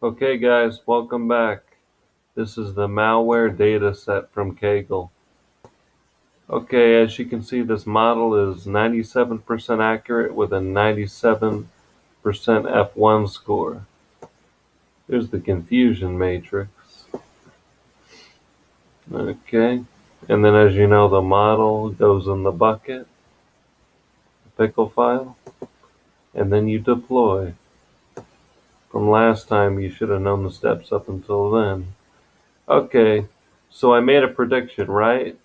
Okay guys, welcome back. This is the malware data set from Kaggle. Okay, as you can see this model is 97% accurate with a 97% F1 score. Here's the confusion matrix. Okay, and then as you know the model goes in the bucket, the pickle file, and then you deploy. From last time, you should have known the steps up until then. Okay, so I made a prediction, right?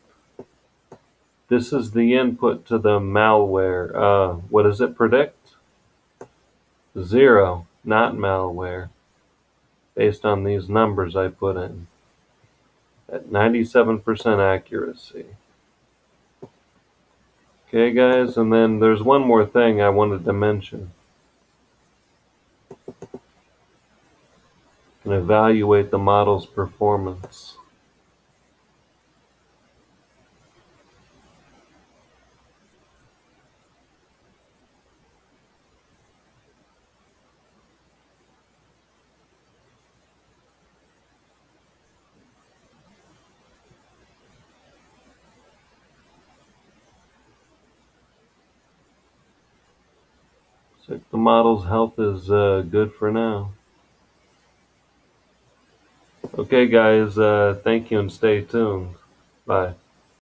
This is the input to the malware. Uh, what does it predict? Zero, not malware, based on these numbers I put in at 97% accuracy. Okay, guys, and then there's one more thing I wanted to mention. Can evaluate the model's performance. So the model's health is uh, good for now. Okay, guys, uh, thank you and stay tuned. Bye.